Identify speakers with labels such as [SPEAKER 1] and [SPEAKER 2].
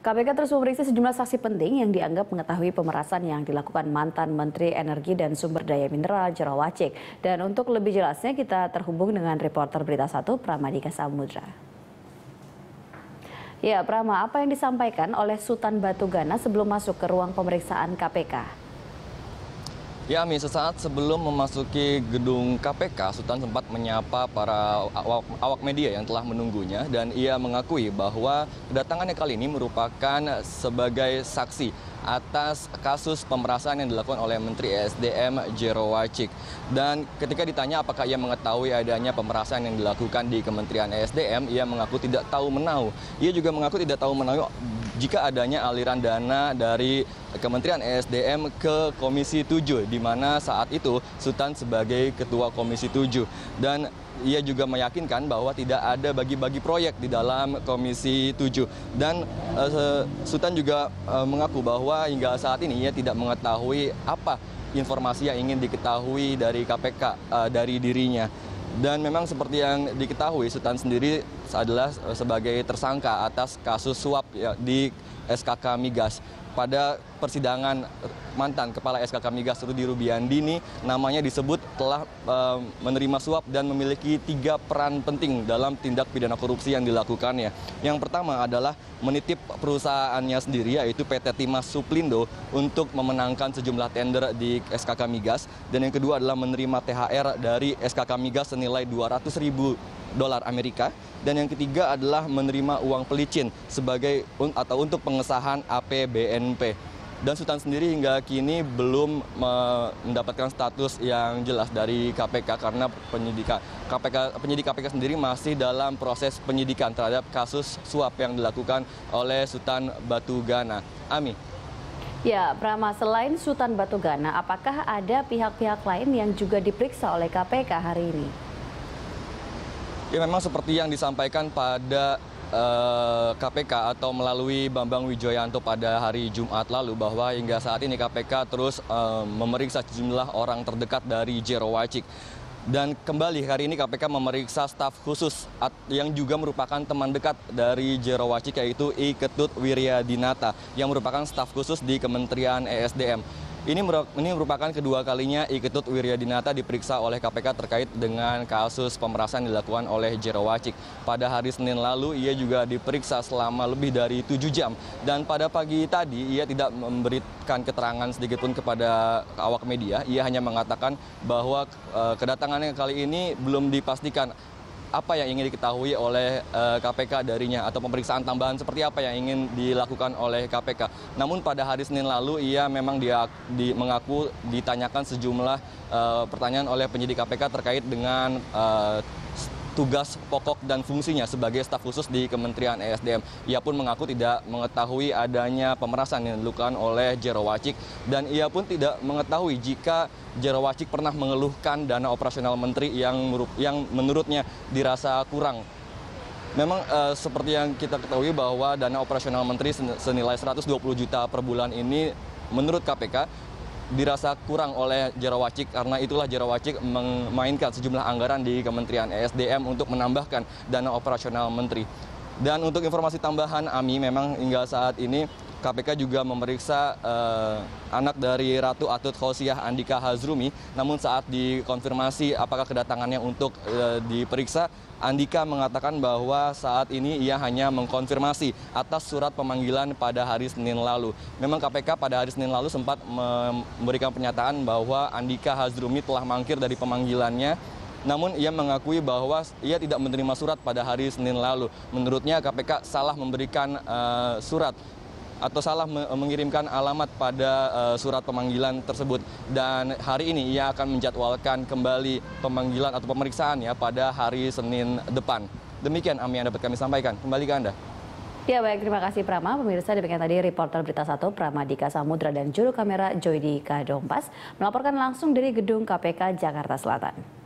[SPEAKER 1] KPK terus memeriksa sejumlah saksi penting yang dianggap mengetahui pemerasan yang dilakukan mantan Menteri Energi dan Sumber Daya Mineral Jerawacik. Dan untuk lebih jelasnya kita terhubung dengan reporter Berita Satu Pramadika Samudra. Ya, Prama, apa yang disampaikan oleh Sultan Batugana sebelum masuk ke ruang pemeriksaan KPK?
[SPEAKER 2] Ya, Mi, sesaat sebelum memasuki gedung KPK, Sultan sempat menyapa para awak, media yang telah menunggunya dan ia mengakui bahwa kedatangannya kali ini merupakan sebagai saksi atas kasus pemerasan yang dilakukan oleh Menteri ESDM Jero Wacik. Dan ketika ditanya apakah ia mengetahui adanya pemerasan yang dilakukan di Kementerian ESDM, ia mengaku tidak tahu menau. Ia juga mengaku tidak tahu menau jika adanya aliran dana dari Kementerian ESDM ke Komisi 7 di mana saat itu Sultan sebagai ketua Komisi 7 dan ia juga meyakinkan bahwa tidak ada bagi-bagi proyek di dalam Komisi 7 dan uh, Sultan juga uh, mengaku bahwa hingga saat ini ia tidak mengetahui apa informasi yang ingin diketahui dari KPK uh, eh, dari dirinya. Dan memang seperti yang diketahui Sultan sendiri adalah sebagai tersangka atas kasus suap ya, di SKK Migas pada persidangan mantan Kepala SKK Migas Rudi Rubiandi ini namanya disebut telah e, menerima suap dan memiliki tiga peran penting dalam tindak pidana korupsi yang dilakukannya. Yang pertama adalah menitip perusahaannya sendiri yaitu PT Timas Suplindo untuk memenangkan sejumlah tender di SKK Migas dan yang kedua adalah menerima THR dari SKK Migas senilai 200 ribu dolar Amerika dan yang ketiga adalah menerima uang pelicin sebagai atau untuk pengesahan APBNP. Dan Sultan sendiri hingga kini belum mendapatkan status yang jelas dari KPK karena penyidikan KPK penyidik KPK sendiri masih dalam proses penyidikan terhadap kasus suap yang dilakukan oleh Sultan Batugana. Ami.
[SPEAKER 1] Ya, Brahma, selain Sultan Batugana, apakah ada pihak-pihak lain yang juga diperiksa oleh KPK hari ini?
[SPEAKER 2] Ya memang seperti yang disampaikan pada eh, KPK atau melalui Bambang Wijoyanto pada hari Jumat lalu bahwa hingga saat ini KPK terus uh, memeriksa sejumlah orang terdekat dari Jero Wacik. Dan kembali hari ini KPK memeriksa staf khusus yang juga merupakan teman dekat dari Jero Wacik yaitu I Ketut Wiryadinata yang merupakan staf khusus di Kementerian ESDM. Ini merupakan kedua kalinya Iketut Wiryadinata diperiksa oleh KPK terkait dengan kasus pemerasan dilakukan oleh Jero Wacik. Pada hari Senin lalu ia juga diperiksa selama lebih dari tujuh jam. Dan pada pagi tadi ia tidak memberikan keterangan sedikitpun kepada awak media. Ia hanya mengatakan bahwa eh, kedatangannya kali ini belum dipastikan apa yang ingin diketahui oleh uh, eh, KPK darinya atau pemeriksaan tambahan seperti apa yang ingin dilakukan oleh KPK. Namun pada hari Senin lalu ia memang dia di, mengaku ditanyakan sejumlah uh, pertanyaan oleh penyidik KPK terkait dengan uh, tugas pokok dan fungsinya sebagai staf khusus di Kementerian ESDM. Ia pun mengaku tidak mengetahui adanya pemerasan yang dilakukan oleh Jero Wacik dan ia pun tidak mengetahui jika Jero Wacik pernah mengeluhkan dana operasional menteri yang yang menurutnya dirasa kurang Memang uh, seperti yang kita ketahui bahwa dana operasional menteri senilai 120 juta per bulan ini menurut KPK dirasa kurang oleh Jerawacik karena itulah Jerawacik memainkan sejumlah anggaran di Kementerian ESDM untuk menambahkan dana operasional menteri. Dan untuk informasi tambahan AMI memang hingga saat ini KPK juga memeriksa uh, anak dari Ratu Atut Khosiah Andika Hazrumi. Namun saat dikonfirmasi apakah kedatangannya untuk uh, diperiksa, Andika mengatakan bahwa saat ini ia hanya mengkonfirmasi atas surat pemanggilan pada hari Senin lalu. Memang KPK pada hari Senin lalu sempat memberikan pernyataan bahwa Andika Hazrumi telah mangkir dari pemanggilannya namun ia mengakui bahwa ia tidak menerima surat pada hari Senin lalu. Menurutnya KPK salah memberikan uh, surat atau salah mengirimkan alamat pada uh, surat pemanggilan tersebut dan hari ini ia akan menjadwalkan kembali pemanggilan atau pemeriksaan ya pada hari Senin depan. Demikian Ami yang dapat kami sampaikan. Kembali ke Anda.
[SPEAKER 1] Ya baik, terima kasih Prama. Pemirsa demikian tadi reporter Berita Satu Pramadika Samudra dan juru kamera Joydi Kadompas melaporkan langsung dari gedung KPK Jakarta Selatan.